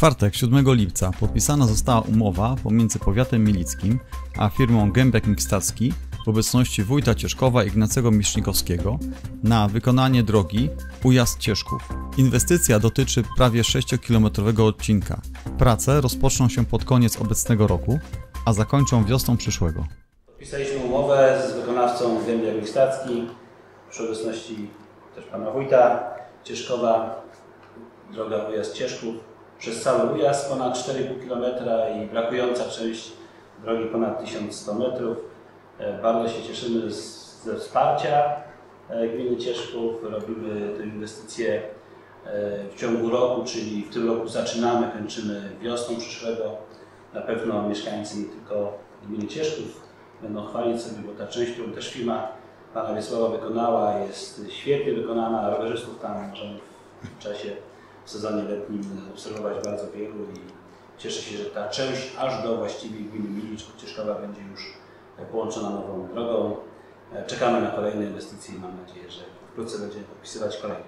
czwartek, 7 lipca, podpisana została umowa pomiędzy powiatem milickim a firmą Gębiak Stacki w obecności wójta Cieszkowa Ignacego Misznikowskiego na wykonanie drogi Ujazd Cieszków. Inwestycja dotyczy prawie 6-kilometrowego odcinka. Prace rozpoczną się pod koniec obecnego roku, a zakończą wiosną przyszłego. Podpisaliśmy umowę z wykonawcą Gębiak Stacki przy obecności też pana wójta Cieszkowa, droga ujazd Cieszków, przez cały ujazd ponad 4,5 km i brakująca część drogi ponad 1100 metrów. E, Bardzo się cieszymy z, ze wsparcia e, gminy Cieszków. Robimy tę inwestycję e, w ciągu roku, czyli w tym roku zaczynamy, kończymy wiosną przyszłego. Na pewno mieszkańcy nie tylko gminy Cieszków będą chwalić sobie, bo ta część, którą też firma pana Wiesława wykonała, jest świetnie wykonana. Rowerzystów tam w czasie w sezonie letnim obserwować bardzo wielu i cieszę się, że ta część aż do właściwie gminy Milicz Cieszkowa będzie już połączona nową drogą. Czekamy na kolejne inwestycje i mam nadzieję, że wkrótce będziemy podpisywać kolejne.